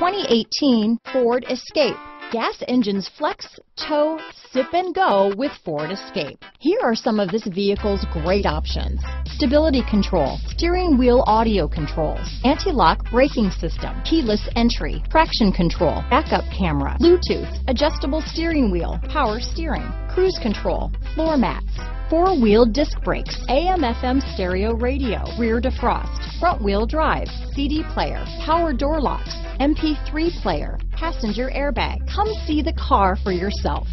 2018 Ford Escape. Gas engines flex, tow, sip and go with Ford Escape. Here are some of this vehicle's great options. Stability control, steering wheel audio controls, anti-lock braking system, keyless entry, traction control, backup camera, Bluetooth, adjustable steering wheel, power steering, cruise control, floor mats, four-wheel disc brakes, AM FM stereo radio, rear defrost, front wheel drive, CD player, power door locks, MP3 player, passenger airbag. Come see the car for yourself.